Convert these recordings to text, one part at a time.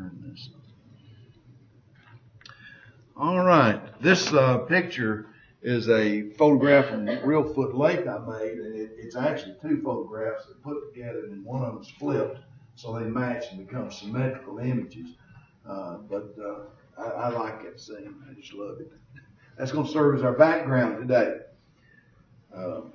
turn this. All right. This uh, picture is a photograph from Reelfoot Lake I made, and it, it's actually two photographs that put together, and one of them's flipped, so they match and become symmetrical images. Uh, but uh, I, I like that scene. I just love it. That's going to serve as our background today. Um,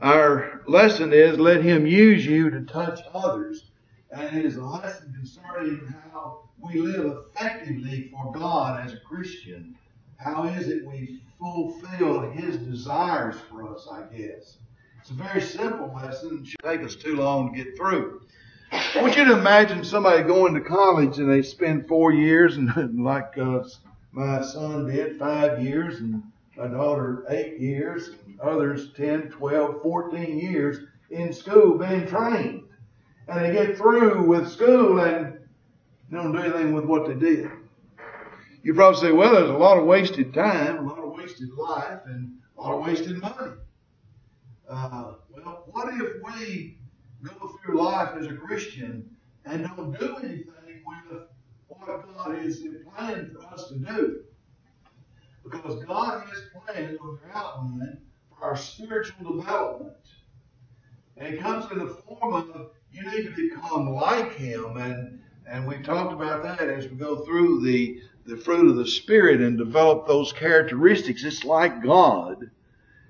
our lesson is let Him use you to touch others, and it is a lesson concerning how we live effectively for God as a Christian. How is it we fulfill His desires for us, I guess? It's a very simple lesson. It should take us too long to get through. I want you to imagine somebody going to college and they spend four years, and like uh, my son did, five years, and my daughter eight years, and others 10, 12, 14 years in school being trained. And they get through with school and they don't do anything with what they did. You probably say, well, there's a lot of wasted time, a lot of wasted life, and a lot of wasted money. Uh, well, what if we go through life as a Christian and don't do anything with what God has planned for us to do? Because God has with their outline for our spiritual development. And it comes in the form of you need to become like Him. And, and we've talked about that as we go through the, the fruit of the Spirit and develop those characteristics. It's like God.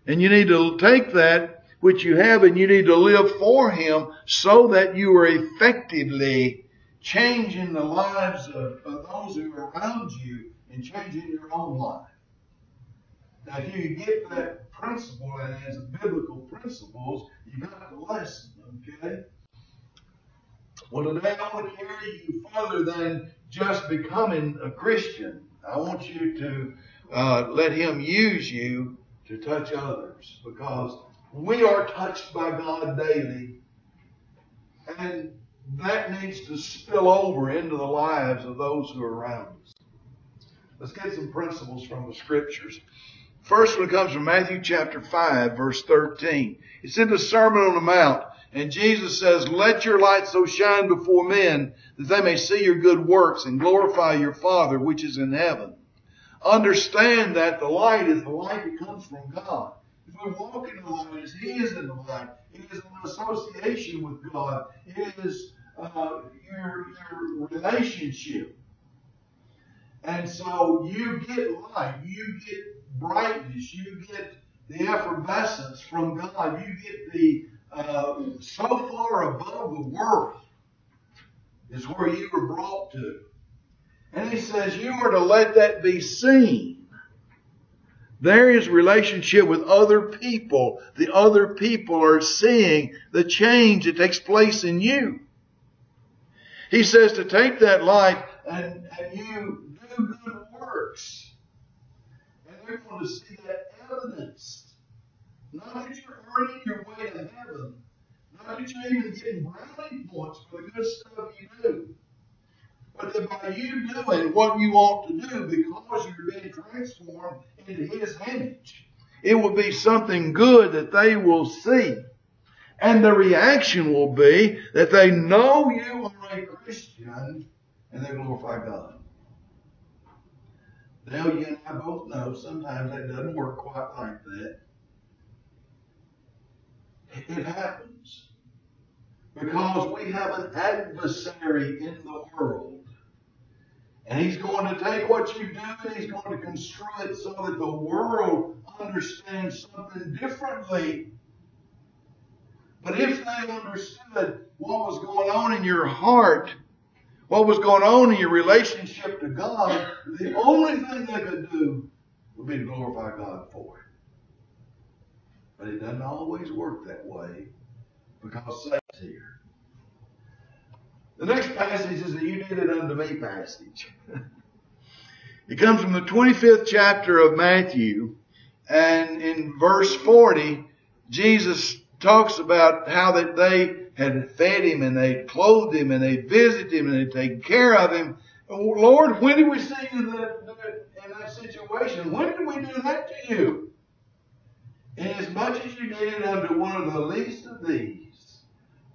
And you need to take that which you have and you need to live for Him so that you are effectively changing the lives of, of those who are around you and changing your own life. Now, if you get that principle and as biblical principles, you got the lesson, okay? Well, today I want to carry you further than just becoming a Christian. I want you to uh, let Him use you to touch others because we are touched by God daily. And that needs to spill over into the lives of those who are around us. Let's get some principles from the scriptures. First one comes from Matthew chapter 5, verse 13. It's in the Sermon on the Mount. And Jesus says, Let your light so shine before men that they may see your good works and glorify your Father which is in heaven. Understand that the light is the light that comes from God. If we walk in the light as He is in the light, it is an association with God. It is uh, your, your relationship. And so you get light, you get brightness, you get the effervescence from God, you get the uh, so far above the world is where you were brought to. And he says you are to let that be seen. There is relationship with other people. The other people are seeing the change that takes place in you. He says to take that light and, and you do good works. And they're going to see that evidence. Not that earning your way to heaven. Not even getting brownie points for the good stuff you do. But that by you doing what you ought to do because you're being transformed into His image, it will be something good that they will see. And the reaction will be that they know you are a Christian and they glorify God. Now you and I both know sometimes that doesn't work quite like that. It happens. Because we have an adversary in the world. And he's going to take what you do and he's going to construe it so that the world understands something differently. But if they understood what was going on in your heart, what was going on in your relationship to God, the only thing they could do would be to glorify God for it. But it doesn't always work that way because Satan's here. The next passage is the You Did It Unto Me passage. it comes from the 25th chapter of Matthew, and in verse 40, Jesus talks about how that they had fed him and they clothed him and they visited him and they taken care of him. Lord, when did we see you in that, in that situation? When did we do that to you? Inasmuch as you did it unto one of the least of these,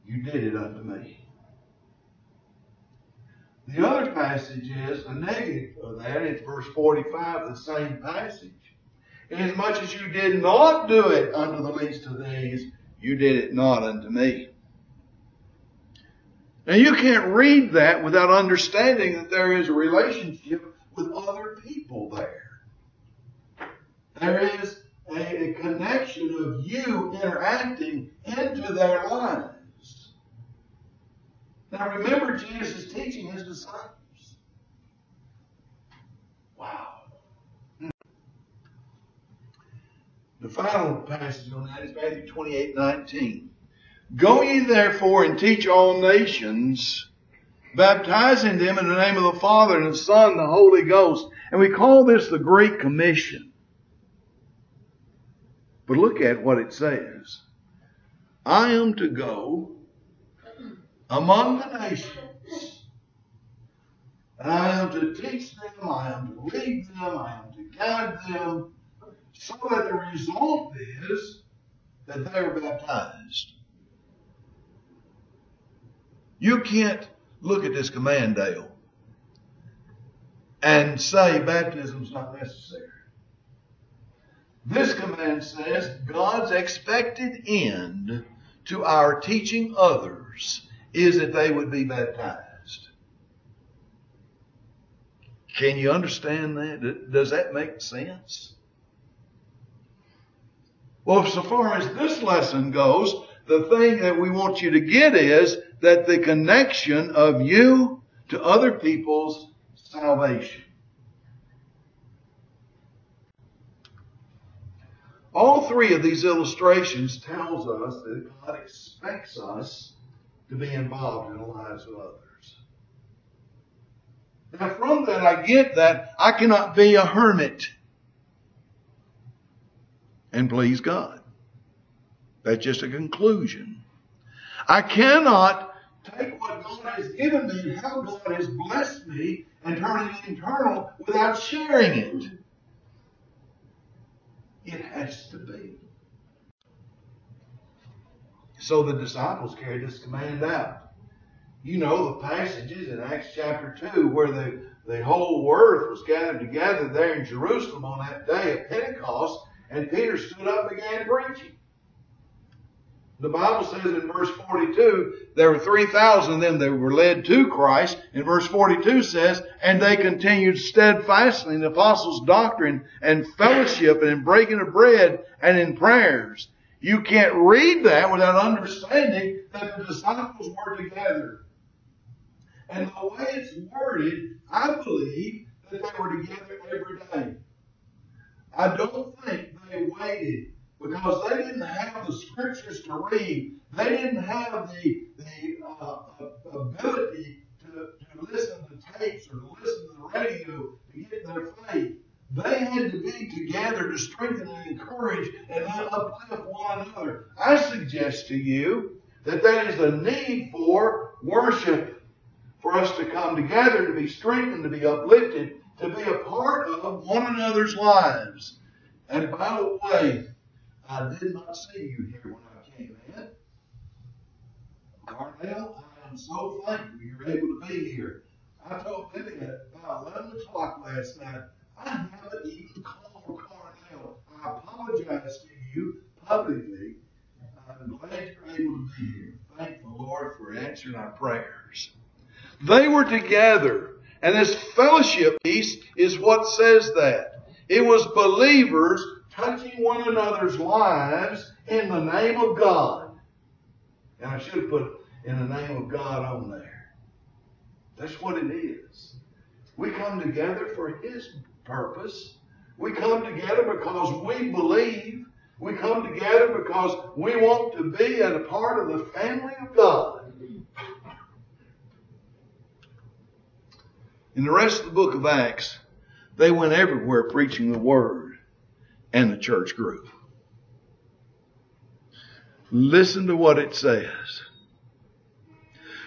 you did it unto me. The other passage is a negative of that. It's verse 45 of the same passage. Inasmuch as you did not do it unto the least of these, you did it not unto me. Now you can't read that without understanding that there is a relationship with other people there. There is a, a connection of you interacting into their lives. Now remember Jesus teaching his disciples. Wow. The final passage on that is Matthew 28, 19. Go ye therefore and teach all nations, baptizing them in the name of the Father and the Son and the Holy Ghost. And we call this the Great Commission. But look at what it says. I am to go among the nations. And I am to teach them, I am to lead them, I am to guide them, so that the result is that they are baptized. You can't look at this command, Dale, and say baptism's not necessary. This command says God's expected end to our teaching others is that they would be baptized. Can you understand that? Does that make sense? Well, so far as this lesson goes, the thing that we want you to get is that the connection of you to other people's salvation. All three of these illustrations tells us that God expects us to be involved in the lives of others. Now from that I get that I cannot be a hermit and please God. That's just a conclusion. I cannot take what God has given me how God has blessed me and turn it internal without sharing it. It has to be. So the disciples carried this command out. You know the passages in Acts chapter 2 where the, the whole earth was gathered together there in Jerusalem on that day of Pentecost, and Peter stood up and began preaching. The Bible says in verse 42, there were 3,000 of them that were led to Christ. And verse 42 says, and they continued steadfastly in the apostles' doctrine and fellowship and in breaking of bread and in prayers. You can't read that without understanding that the disciples were together. And the way it's worded, I believe that they were together every day. I don't think they waited because they didn't have the scriptures to read. They didn't have the, the uh, ability to, to listen to tapes or to listen to the radio to get their faith. They had to be together to strengthen and encourage and uplift one another. I suggest to you that that is a need for worship, for us to come together, to be strengthened, to be uplifted, to be a part of one another's lives. And by the way, I did not see you here when I came in. Carnell, I am so thankful you're able to be here. I told Billy at about 11 o'clock last night, I haven't even called Carnell. I apologize to you publicly. I'm glad you're able to be here. Thank the Lord for answering our prayers. They were together. And this fellowship piece is what says that. It was believers touching one another's lives in the name of God. And I should have put in the name of God on there. That's what it is. We come together for His purpose. We come together because we believe. We come together because we want to be a part of the family of God. In the rest of the book of Acts, they went everywhere preaching the word and the church grew. Listen to what it says.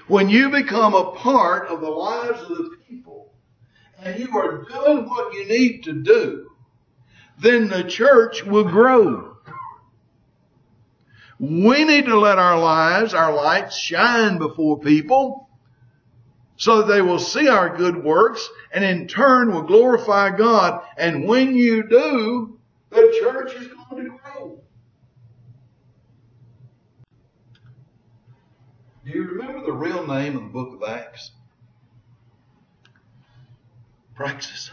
When you become a part of the lives of the people and you are doing what you need to do, then the church will grow. We need to let our lives, our lights shine before people so that they will see our good works and in turn will glorify God. And when you do, the church is going to grow. Do you remember the real name of the book of Acts? Praxis.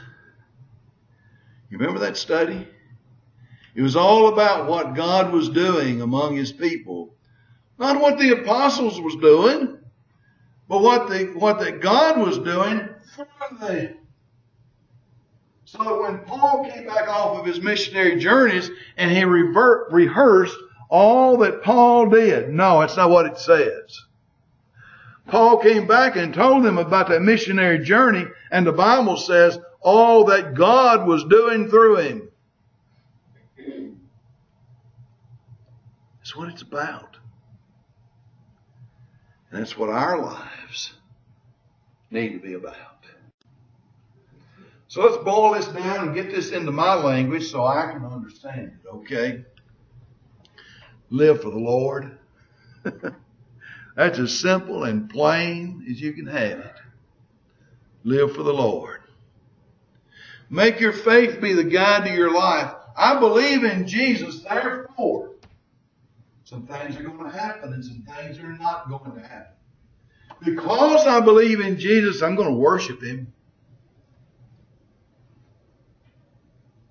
You remember that study? It was all about what God was doing among his people. Not what the apostles was doing. But what the what that God was doing for them. So when Paul came back off of his missionary journeys and he revert, rehearsed all that Paul did, no, it's not what it says. Paul came back and told them about that missionary journey, and the Bible says all that God was doing through him. That's what it's about. And that's what our lives need to be about. So let's boil this down and get this into my language so I can understand it, okay? Live for the Lord. That's as simple and plain as you can have it. Live for the Lord. Make your faith be the guide to your life. I believe in Jesus, therefore, some things are going to happen and some things are not going to happen. Because I believe in Jesus, I'm going to worship Him.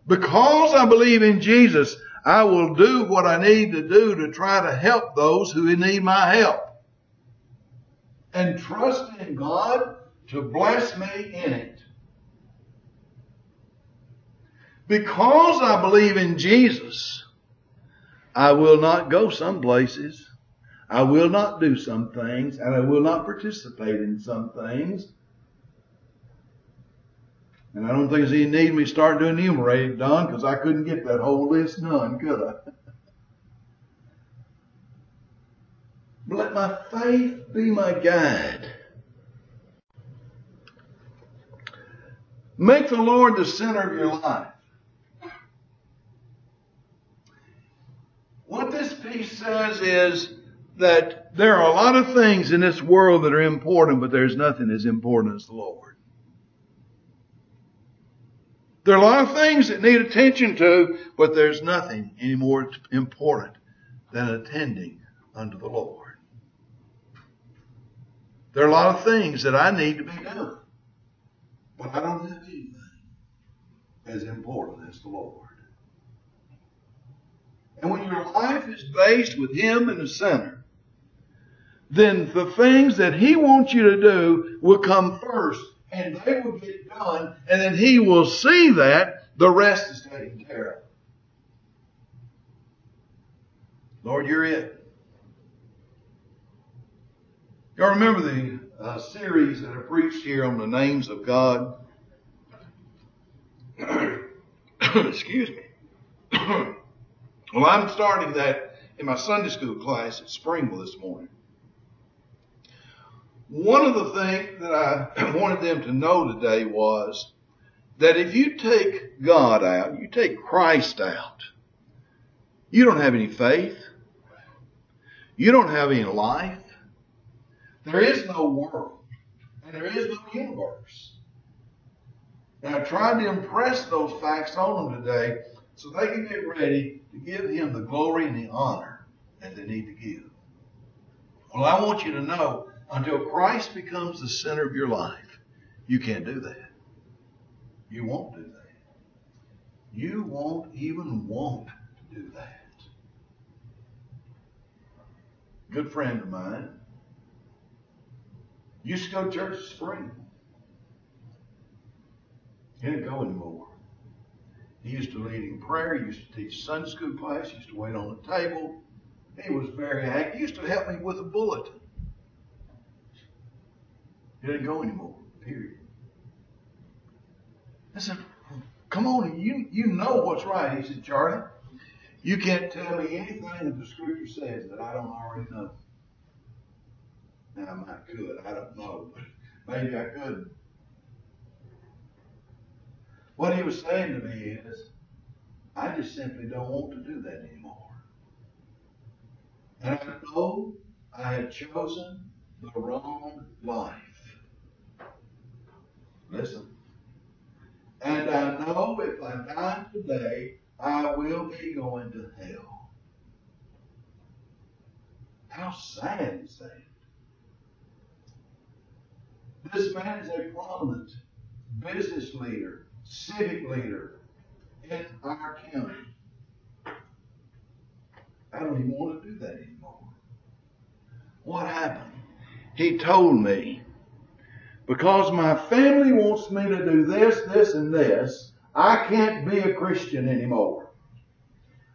Because I believe in Jesus, I will do what I need to do to try to help those who need my help. And trust in God to bless me in it. Because I believe in Jesus, I will not go some places. I will not do some things, and I will not participate in some things. And I don't think any need me start to enumerate it, Don, because I couldn't get that whole list done, could I? But let my faith be my guide. Make the Lord the center of your life. What this piece says is that there are a lot of things in this world that are important, but there's nothing as important as the Lord. There are a lot of things that need attention to, but there's nothing any more important than attending unto the Lord. There are a lot of things that I need to be done, but I don't have anything as important as the Lord. And when your life is based with Him in the center, then the things that He wants you to do will come first and they will get done and then He will see that the rest is taken care of. Lord, you're it. Y'all remember the uh, series that I preached here on the names of God? Excuse me. Well, I'm starting that in my Sunday school class at Springville this morning. One of the things that I wanted them to know today was that if you take God out, you take Christ out, you don't have any faith. You don't have any life. There is no world. And there is no universe. And I tried to impress those facts on them today so they can get ready to give him the glory and the honor that they need to give. Well, I want you to know until Christ becomes the center of your life, you can't do that. You won't do that. You won't even want to do that. Good friend of mine used to go to church spring. He didn't go anymore. He used to lead in prayer. He used to teach Sunday school class. He used to wait on the table. He was very active. He used to help me with a bulletin. He didn't go anymore, period. I said, come on, you, you know what's right. He said, Charlie, you can't tell me anything that the scripture says that I don't already know. Now, I could. I don't know. But maybe I could. What he was saying to me is, I just simply don't want to do that anymore. And I know I have chosen the wrong life. Listen. And I know if I die today, I will be going to hell. How sad is that? This man is a prominent business leader, civic leader in our county. I don't even want to do that anymore. What happened? He told me, because my family wants me to do this, this, and this, I can't be a Christian anymore.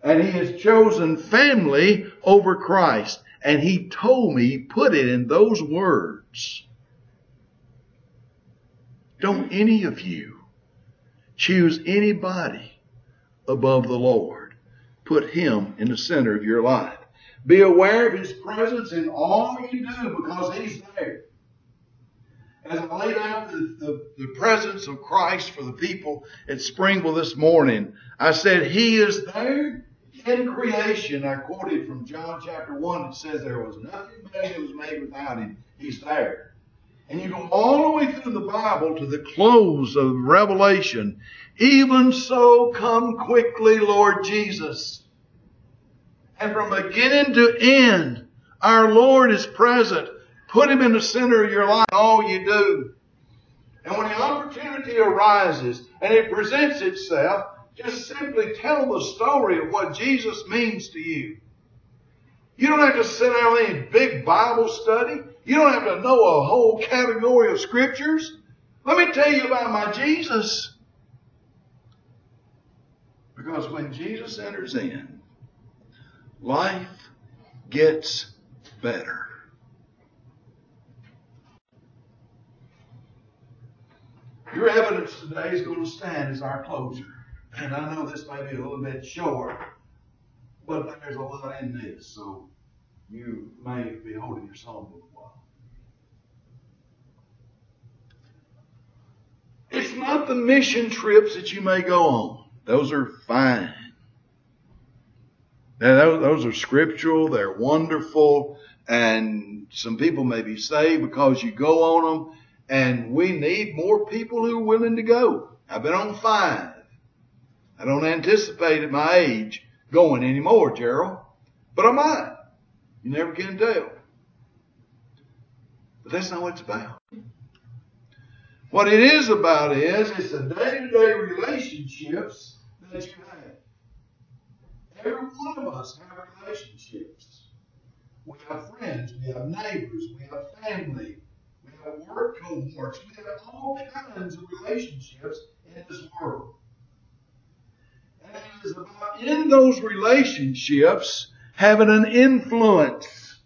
And he has chosen family over Christ. And he told me, he put it in those words. Don't any of you choose anybody above the Lord. Put him in the center of your life. Be aware of his presence in all you do because he's there. As I laid out the, the, the, presence of Christ for the people at Springville this morning, I said, He is there in creation. I quoted from John chapter 1. It says, There was nothing made that was made without Him. He's there. And you go all the way through the Bible to the close of Revelation. Even so, come quickly, Lord Jesus. And from beginning to end, our Lord is present. Put Him in the center of your life, all you do. And when the opportunity arises and it presents itself, just simply tell the story of what Jesus means to you. You don't have to sit down any big Bible study. You don't have to know a whole category of scriptures. Let me tell you about my Jesus. Because when Jesus enters in, life gets better. Your evidence today is going to stand as our closure. And I know this may be a little bit short, but there's a lot in this, so you may be holding your songbook a while. It's not the mission trips that you may go on. Those are fine. Those are scriptural, they're wonderful, and some people may be saved because you go on them, and we need more people who are willing to go. I've been on five. I don't anticipate at my age going anymore, Gerald, but I might. You never can tell. But that's not what it's about. What it is about is it's the day-to-day relationships that you have. Every one of us have relationships. We have friends, we have neighbors, we have family, have work cohorts, we have all kinds of relationships in this world. And it is about in those relationships having an influence.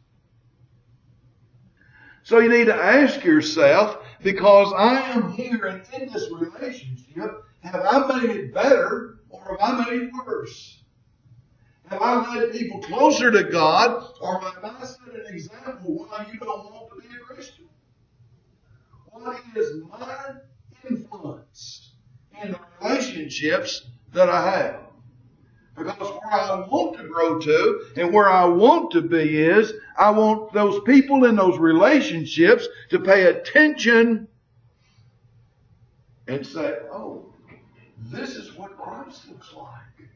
So you need to ask yourself, because I am here and in this relationship, have I made it better or have I made it worse? Have I led people closer to God or have I set an example why you don't want to be a Christian? What is my influence in the relationships that I have? Because where I want to grow to and where I want to be is, I want those people in those relationships to pay attention and say, oh, this is what Christ looks like.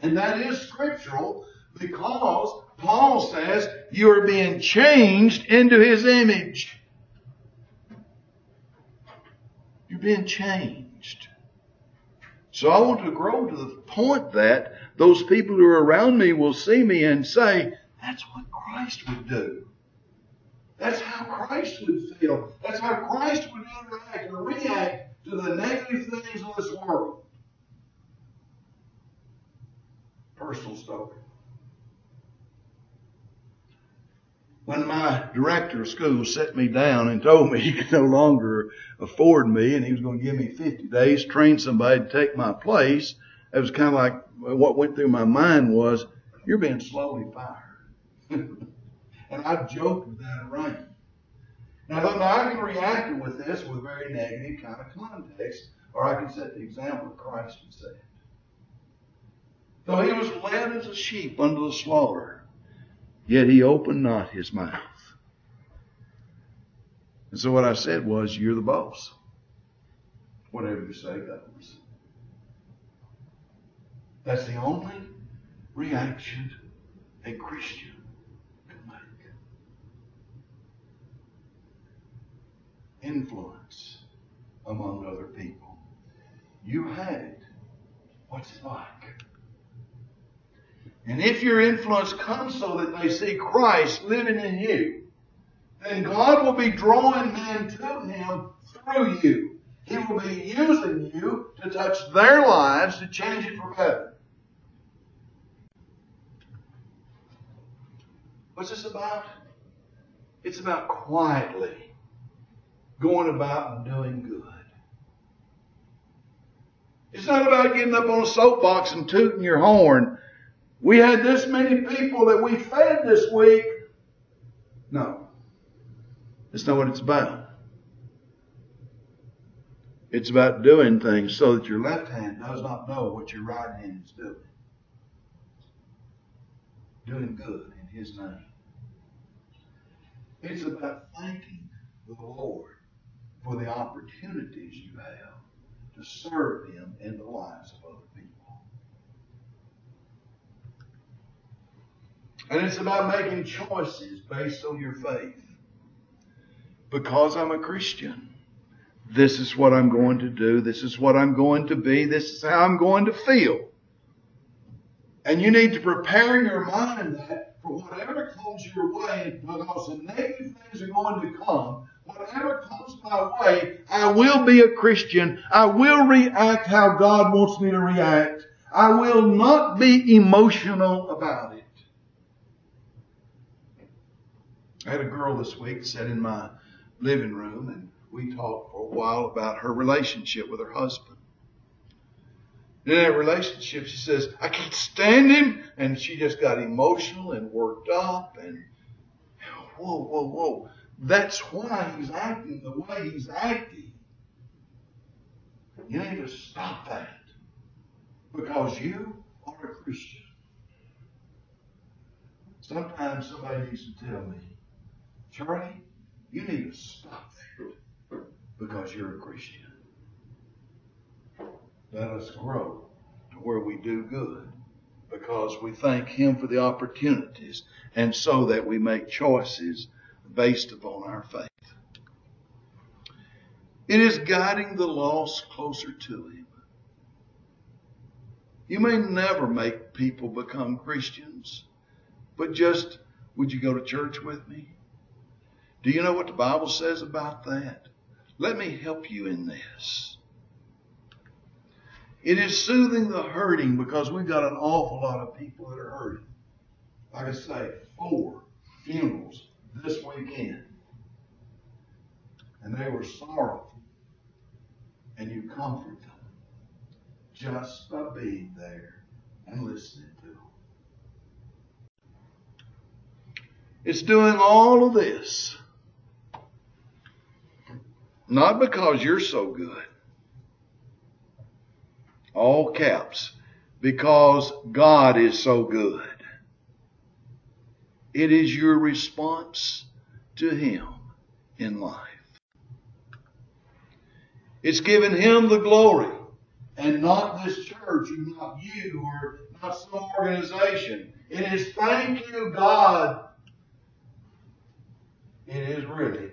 And that is scriptural because Paul says you are being changed into his image. You're being changed. So I want to grow to the point that those people who are around me will see me and say, that's what Christ would do. That's how Christ would feel. That's how Christ would interact and react to the negative things of this world. Personal story. When my director of school set me down and told me he could no longer afford me and he was going to give me 50 days, train somebody to take my place, it was kind of like what went through my mind was, you're being slowly fired. and I joked with that around. Now, though I can react with this with a very negative kind of context, or I can set the example of Christ would set. Though he was led as a sheep unto the slaughter, yet he opened not his mouth. And so what I said was, you're the boss. Whatever you say goes. That's the only reaction a Christian can make. Influence among other people. You had what's it like? And if your influence comes so that they see Christ living in you, then God will be drawing men to Him through you. He will be using you to touch their lives to change it for better. What's this about? It's about quietly going about and doing good. It's not about getting up on a soapbox and tooting your horn. We had this many people that we fed this week. No. That's not what it's about. It's about doing things so that your left hand does not know what your right hand is doing. Doing good in His name. It's about thanking the Lord for the opportunities you have to serve Him in the lives of other people. And it's about making choices based on your faith. Because I'm a Christian, this is what I'm going to do. This is what I'm going to be. This is how I'm going to feel. And you need to prepare your mind that for whatever comes your way, because the negative things are going to come, whatever comes my way, I will be a Christian. I will react how God wants me to react. I will not be emotional about it. I had a girl this week sat in my living room and we talked for a while about her relationship with her husband. In that relationship, she says, I can't stand him. And she just got emotional and worked up and whoa, whoa, whoa. That's why he's acting the way he's acting. You need to stop that. Because you are a Christian. Sometimes somebody needs to tell me, Charlie, you need to stop that because you're a Christian. Let us grow to where we do good because we thank Him for the opportunities and so that we make choices based upon our faith. It is guiding the lost closer to Him. You may never make people become Christians, but just, would you go to church with me? Do you know what the Bible says about that? Let me help you in this. It is soothing the hurting because we've got an awful lot of people that are hurting. Like I say, four funerals this weekend. And they were sorrowful. And you comfort them just by being there and listening to them. It's doing all of this not because you're so good. All caps. Because God is so good. It is your response to Him in life. It's giving Him the glory and not this church and not you or not some organization. It is thank you, God. It is really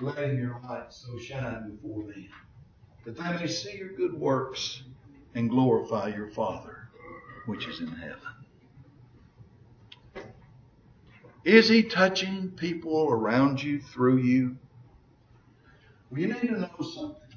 letting your light so shine before them, that they may see your good works and glorify your Father which is in heaven. Is He touching people around you through you? Well, you need to know something.